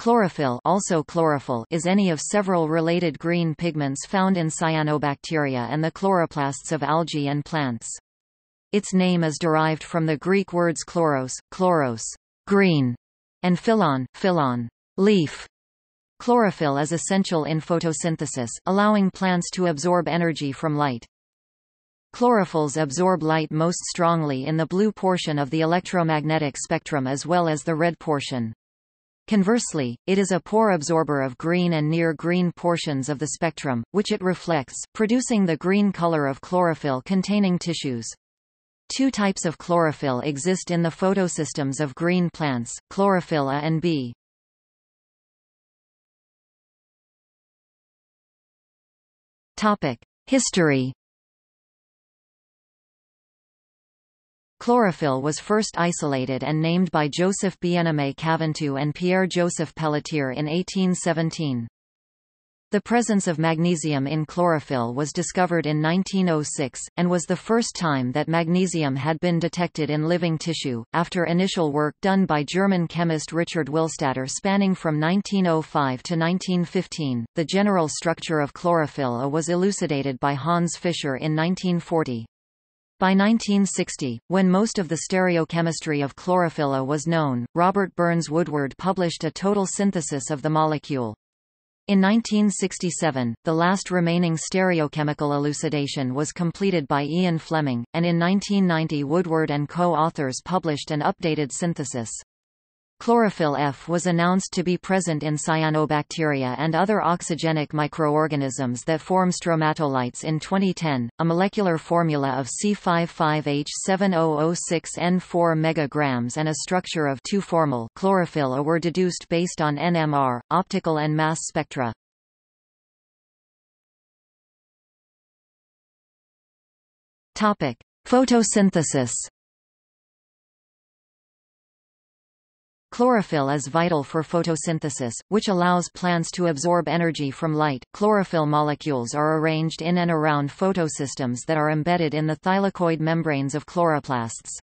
Chlorophyll also chlorophyll is any of several related green pigments found in cyanobacteria and the chloroplasts of algae and plants. Its name is derived from the Greek words chloros, chloros, green, and phyllon, phyllon, leaf. Chlorophyll is essential in photosynthesis, allowing plants to absorb energy from light. Chlorophylls absorb light most strongly in the blue portion of the electromagnetic spectrum as well as the red portion. Conversely, it is a poor absorber of green and near-green portions of the spectrum, which it reflects, producing the green color of chlorophyll containing tissues. Two types of chlorophyll exist in the photosystems of green plants, chlorophyll A and B. History Chlorophyll was first isolated and named by Joseph Bien-Aimé Caventou and Pierre-Joseph Pelletier in 1817. The presence of magnesium in chlorophyll was discovered in 1906, and was the first time that magnesium had been detected in living tissue, after initial work done by German chemist Richard Willstatter spanning from 1905 to 1915. The general structure of chlorophyll A was elucidated by Hans Fischer in 1940. By 1960, when most of the stereochemistry of chlorophyll was known, Robert Burns Woodward published a total synthesis of the molecule. In 1967, the last remaining stereochemical elucidation was completed by Ian Fleming, and in 1990 Woodward and co-authors published an updated synthesis. Chlorophyll F was announced to be present in cyanobacteria and other oxygenic microorganisms that form stromatolites in 2010. A molecular formula of C55H7006N4 megagrams and a structure of 2-formyl chlorophyll A were deduced based on NMR, optical and mass spectra. Topic: Photosynthesis Chlorophyll is vital for photosynthesis, which allows plants to absorb energy from light. Chlorophyll molecules are arranged in and around photosystems that are embedded in the thylakoid membranes of chloroplasts.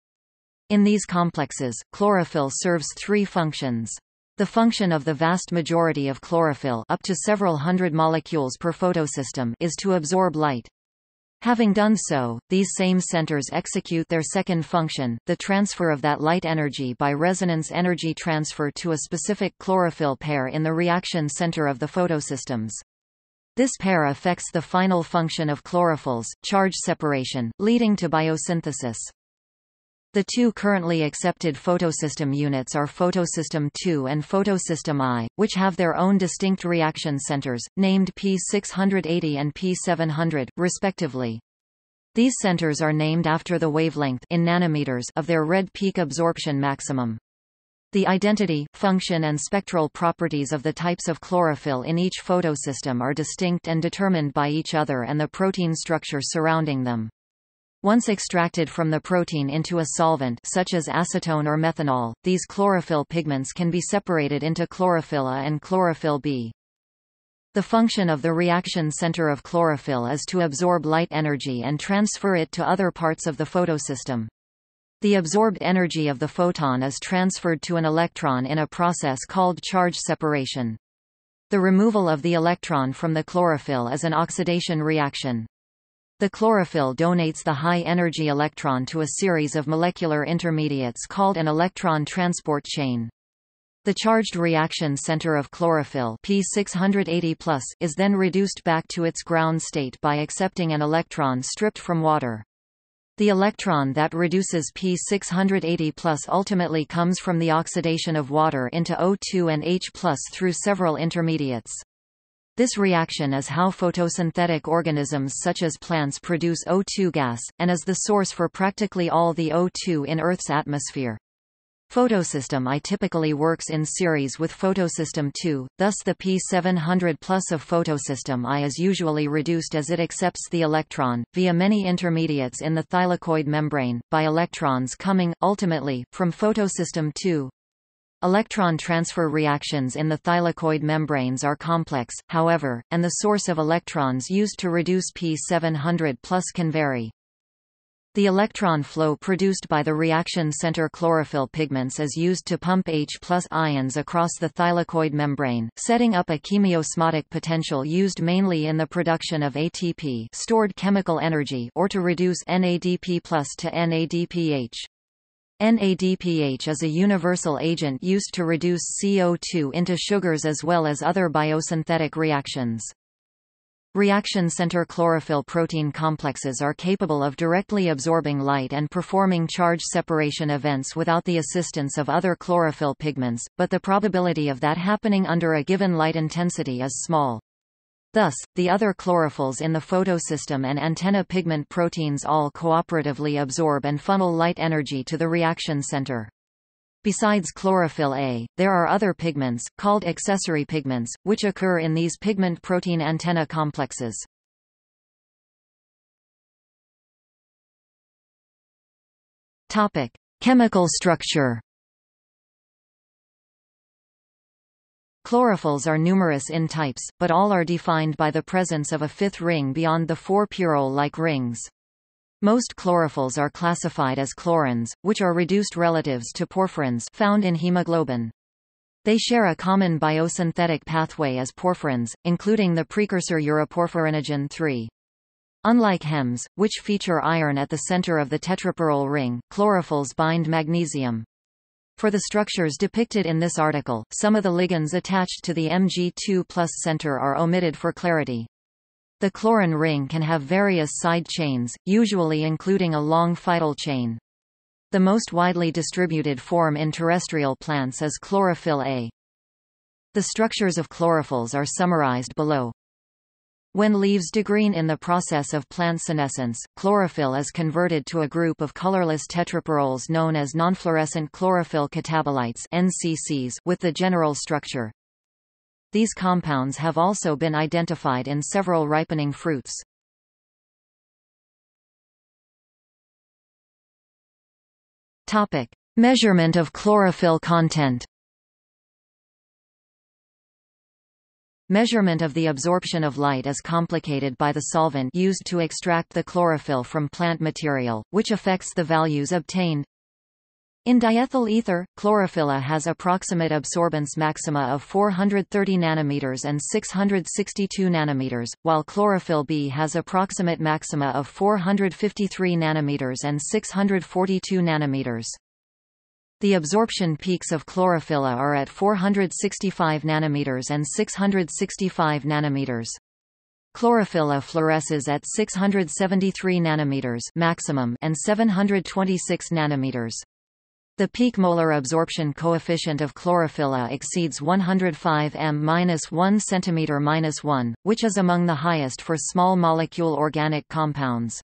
In these complexes, chlorophyll serves three functions. The function of the vast majority of chlorophyll up to several hundred molecules per photosystem is to absorb light. Having done so, these same centers execute their second function, the transfer of that light energy by resonance energy transfer to a specific chlorophyll pair in the reaction center of the photosystems. This pair affects the final function of chlorophylls, charge separation, leading to biosynthesis. The two currently accepted photosystem units are photosystem II and photosystem I, which have their own distinct reaction centers, named P680 and P700, respectively. These centers are named after the wavelength in nanometers of their red peak absorption maximum. The identity, function and spectral properties of the types of chlorophyll in each photosystem are distinct and determined by each other and the protein structure surrounding them. Once extracted from the protein into a solvent such as acetone or methanol, these chlorophyll pigments can be separated into chlorophyll A and chlorophyll B. The function of the reaction center of chlorophyll is to absorb light energy and transfer it to other parts of the photosystem. The absorbed energy of the photon is transferred to an electron in a process called charge separation. The removal of the electron from the chlorophyll is an oxidation reaction. The chlorophyll donates the high-energy electron to a series of molecular intermediates called an electron transport chain. The charged reaction center of chlorophyll P680+, is then reduced back to its ground state by accepting an electron stripped from water. The electron that reduces P680 ultimately comes from the oxidation of water into O2 and H through several intermediates. This reaction is how photosynthetic organisms such as plants produce O2 gas, and is the source for practically all the O2 in Earth's atmosphere. Photosystem I typically works in series with photosystem II, thus the P700 plus of photosystem I is usually reduced as it accepts the electron, via many intermediates in the thylakoid membrane, by electrons coming, ultimately, from photosystem II. Electron transfer reactions in the thylakoid membranes are complex, however, and the source of electrons used to reduce P700 plus can vary. The electron flow produced by the reaction center chlorophyll pigments is used to pump H plus ions across the thylakoid membrane, setting up a chemiosmotic potential used mainly in the production of ATP stored chemical energy or to reduce NADP plus to NADPH. NADPH is a universal agent used to reduce CO2 into sugars as well as other biosynthetic reactions. Reaction center chlorophyll protein complexes are capable of directly absorbing light and performing charge separation events without the assistance of other chlorophyll pigments, but the probability of that happening under a given light intensity is small. Thus, the other chlorophylls in the photosystem and antenna pigment proteins all cooperatively absorb and funnel light energy to the reaction center. Besides chlorophyll A, there are other pigments, called accessory pigments, which occur in these pigment protein antenna complexes. Topic: Chemical structure. Chlorophylls are numerous in types, but all are defined by the presence of a fifth ring beyond the four pyrrole-like rings. Most chlorophylls are classified as chlorins, which are reduced relatives to porphyrins found in hemoglobin. They share a common biosynthetic pathway as porphyrins, including the precursor uroporphyrinogen 3. Unlike hemes, which feature iron at the center of the tetrapyrrole ring, chlorophylls bind magnesium. For the structures depicted in this article, some of the ligands attached to the Mg2 plus center are omitted for clarity. The chlorin ring can have various side chains, usually including a long phytyl chain. The most widely distributed form in terrestrial plants is chlorophyll A. The structures of chlorophylls are summarized below. When leaves degreen in the process of plant senescence, chlorophyll is converted to a group of colorless tetrapyrroles known as nonfluorescent chlorophyll catabolites NCCs with the general structure. These compounds have also been identified in several ripening fruits. Topic: Measurement of chlorophyll content. Measurement of the absorption of light is complicated by the solvent used to extract the chlorophyll from plant material, which affects the values obtained. In diethyl ether, chlorophylla has approximate absorbance maxima of 430 nanometers and 662 nanometers, while chlorophyll B has approximate maxima of 453 nanometers and 642 nanometers. The absorption peaks of chlorophylla are at 465 nanometers and 665 nanometers. Chlorophylla fluoresces at 673 nanometers maximum and 726 nanometers. The peak molar absorption coefficient of chlorophylla exceeds 105 m-1 cm-1, which is among the highest for small molecule organic compounds.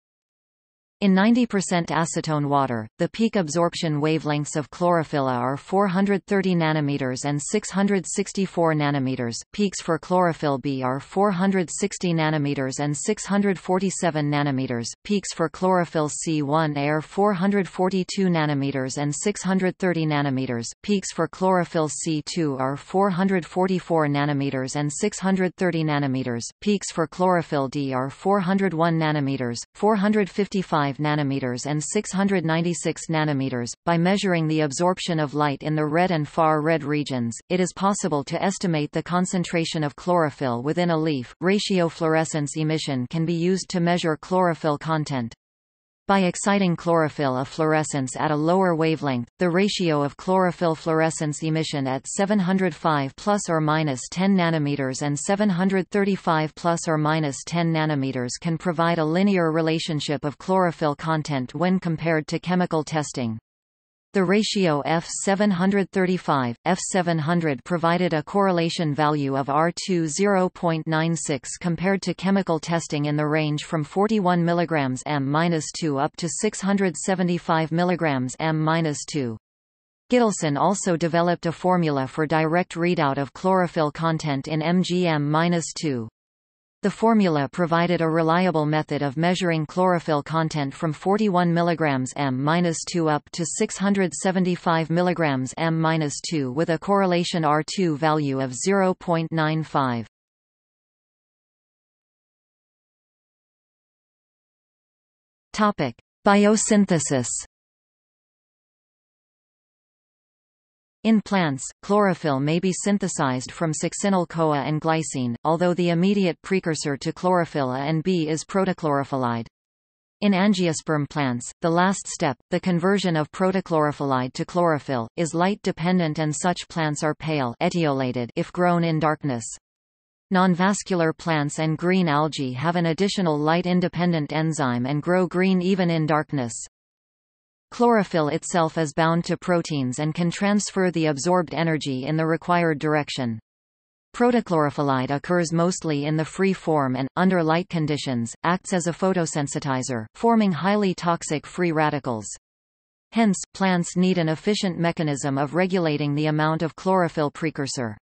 In 90% acetone water, the peak absorption wavelengths of chlorophylla are 430 nanometers and 664 nanometers. Peaks for chlorophyll B are 460 nanometers and 647 nanometers. Peaks for chlorophyll C1 are 442 nanometers and 630 nanometers. Peaks for chlorophyll C2 are 444 nanometers and 630 nanometers. Peaks for chlorophyll D are 401 nanometers, 455 nanometers and 696 nanometers. By measuring the absorption of light in the red and far red regions, it is possible to estimate the concentration of chlorophyll within a leaf. Ratio fluorescence emission can be used to measure chlorophyll content. By exciting chlorophyll a fluorescence at a lower wavelength, the ratio of chlorophyll fluorescence emission at 705 plus or minus 10 nanometers and 735 plus or minus 10 nanometers can provide a linear relationship of chlorophyll content when compared to chemical testing. The ratio F735, F700 provided a correlation value of R2 0.96 compared to chemical testing in the range from 41 mg m-2 up to 675 mg m-2. Gitelson also developed a formula for direct readout of chlorophyll content in mgm-2. The formula provided a reliable method of measuring chlorophyll content from 41 mg m-2 up to 675 mg m-2 with a correlation R2 value of 0.95. Topic: Biosynthesis In plants, chlorophyll may be synthesized from succinyl-CoA and glycine, although the immediate precursor to chlorophyll A and B is protochlorophyllide. In angiosperm plants, the last step, the conversion of protochlorophyllide to chlorophyll, is light-dependent and such plants are pale etiolated if grown in darkness. Nonvascular plants and green algae have an additional light-independent enzyme and grow green even in darkness. Chlorophyll itself is bound to proteins and can transfer the absorbed energy in the required direction. Protochlorophyllide occurs mostly in the free form and, under light conditions, acts as a photosensitizer, forming highly toxic free radicals. Hence, plants need an efficient mechanism of regulating the amount of chlorophyll precursor.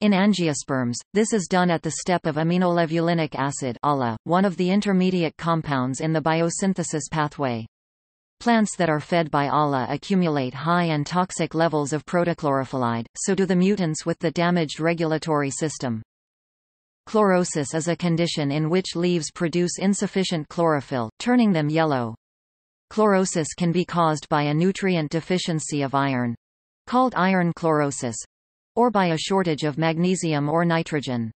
In angiosperms, this is done at the step of aminolevulinic acid one of the intermediate compounds in the biosynthesis pathway. Plants that are fed by ALA accumulate high and toxic levels of protochlorophyllide, so do the mutants with the damaged regulatory system. Chlorosis is a condition in which leaves produce insufficient chlorophyll, turning them yellow. Chlorosis can be caused by a nutrient deficiency of iron called iron chlorosis or by a shortage of magnesium or nitrogen.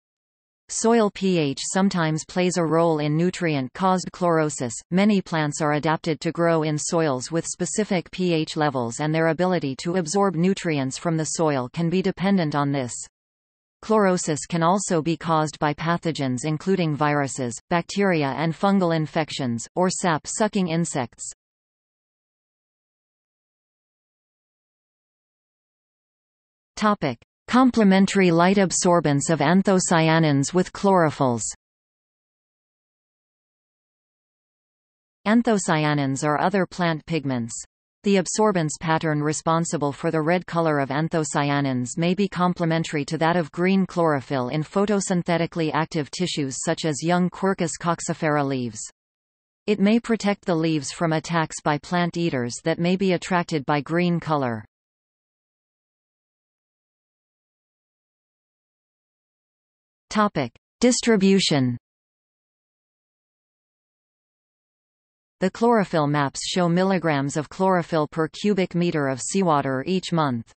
Soil pH sometimes plays a role in nutrient-caused chlorosis. Many plants are adapted to grow in soils with specific pH levels and their ability to absorb nutrients from the soil can be dependent on this. Chlorosis can also be caused by pathogens including viruses, bacteria and fungal infections, or sap-sucking insects. Topic. Complementary light absorbance of anthocyanins with chlorophylls Anthocyanins are other plant pigments. The absorbance pattern responsible for the red color of anthocyanins may be complementary to that of green chlorophyll in photosynthetically active tissues such as young Quercus coccifera leaves. It may protect the leaves from attacks by plant eaters that may be attracted by green color. Topic: Distribution. The chlorophyll maps show milligrams of chlorophyll per cubic meter of seawater each month.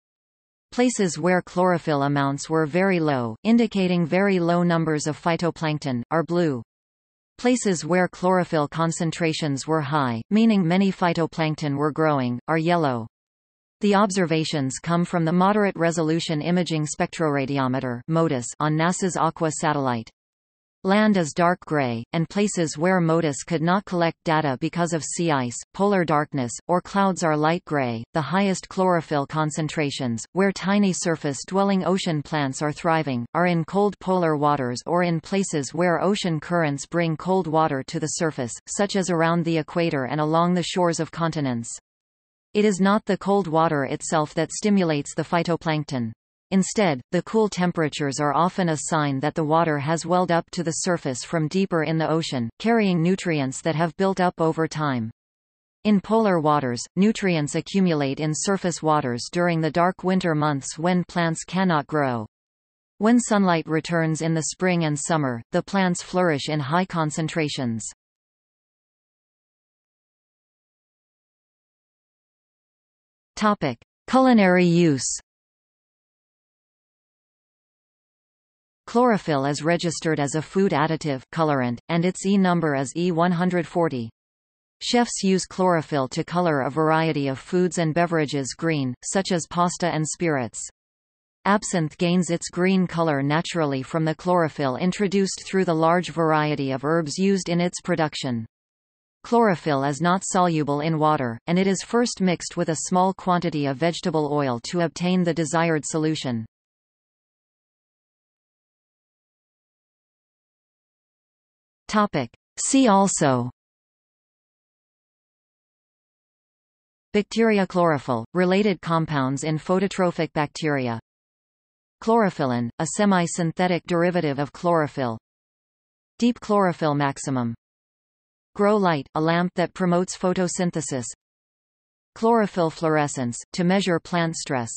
Places where chlorophyll amounts were very low, indicating very low numbers of phytoplankton, are blue. Places where chlorophyll concentrations were high, meaning many phytoplankton were growing, are yellow. The observations come from the Moderate Resolution Imaging Spectroradiometer on NASA's Aqua satellite. Land is dark gray, and places where MODIS could not collect data because of sea ice, polar darkness, or clouds are light gray. The highest chlorophyll concentrations, where tiny surface-dwelling ocean plants are thriving, are in cold polar waters or in places where ocean currents bring cold water to the surface, such as around the equator and along the shores of continents. It is not the cold water itself that stimulates the phytoplankton. Instead, the cool temperatures are often a sign that the water has welled up to the surface from deeper in the ocean, carrying nutrients that have built up over time. In polar waters, nutrients accumulate in surface waters during the dark winter months when plants cannot grow. When sunlight returns in the spring and summer, the plants flourish in high concentrations. Topic: Culinary use. Chlorophyll is registered as a food additive colorant, and its E number is E140. Chefs use chlorophyll to color a variety of foods and beverages green, such as pasta and spirits. Absinthe gains its green color naturally from the chlorophyll introduced through the large variety of herbs used in its production. Chlorophyll is not soluble in water, and it is first mixed with a small quantity of vegetable oil to obtain the desired solution. Topic. See also Bacteriochlorophyll, related compounds in phototrophic bacteria Chlorophyllin, a semi-synthetic derivative of chlorophyll Deep chlorophyll maximum Grow light, a lamp that promotes photosynthesis. Chlorophyll fluorescence, to measure plant stress.